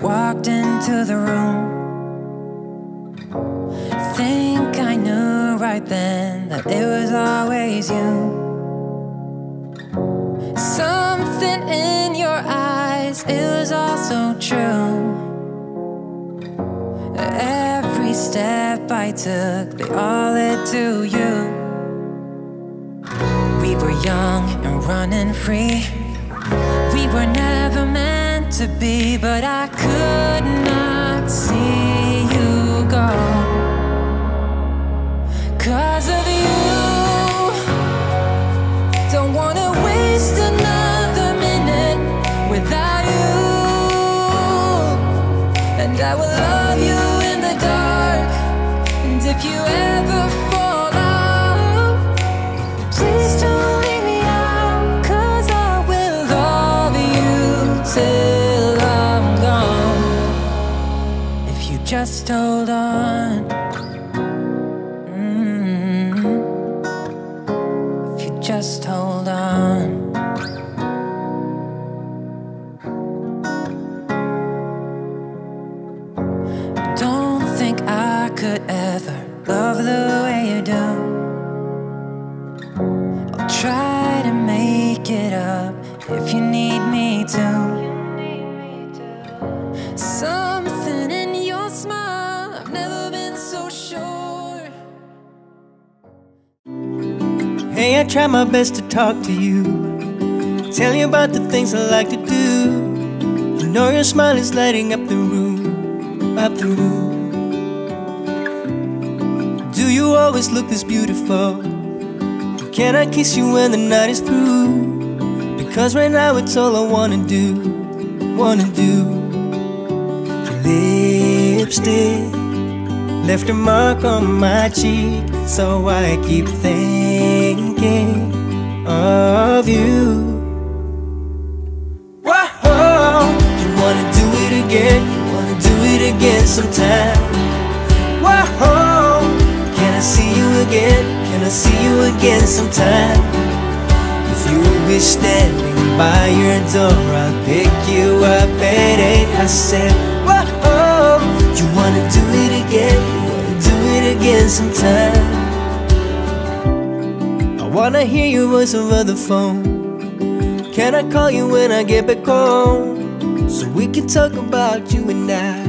walked into the room. Think I knew right then that it was always you. Something in your eyes, it was all so true. Every step I took, they all led to you. We were young and running free. We were never meant to be, but I could not see you go. Cause of you, don't wanna waste another minute without you. And I will love you in the dark. And if you ever just hold on. Mm. If you just hold on. Don't think I could ever love the way you do. I'll try to make it up if you need me to. I try my best to talk to you. Tell you about the things I like to do. You know your smile is lighting up the room, up the room. Do you always look this beautiful? Can I kiss you when the night is through? Because right now it's all I wanna do, wanna do. Your lipstick left a mark on my cheek, so I keep thinking of you. Whoa, you wanna do it again? You wanna do it again sometime? Whoa, can I see you again? Can I see you again sometime? If you'll be standing by your door, I'll pick you up at eight. I said, Whoa, you wanna do it again? You wanna do it again sometime? I wanna hear your voice over the phone. Can I call you when I get back home? So we can talk about you and I,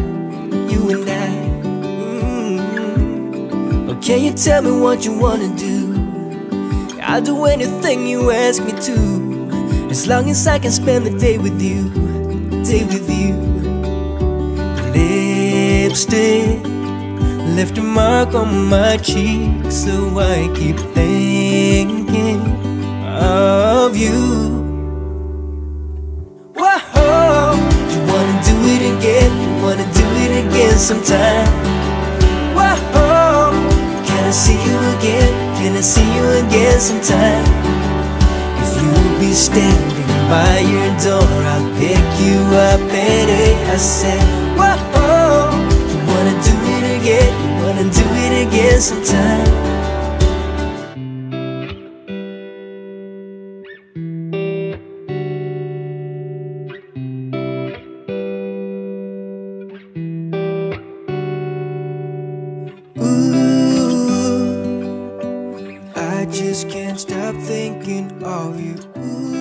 you and I. Mm. Or can you tell me what you wanna do? I'll do anything you ask me to, as long as I can spend the day with you, day with you. Lipstick left a mark on my cheek, so I keep thinking of you. Whoa, you wanna do it again? You wanna do it again sometime? Whoa, can I see you again? Can I see you again sometime? If you'll be standing by your door, I'll pick you up at eight. I said, Whoa, you wanna do it again? You wanna do it again sometime? Just can't stop thinking of you. Ooh.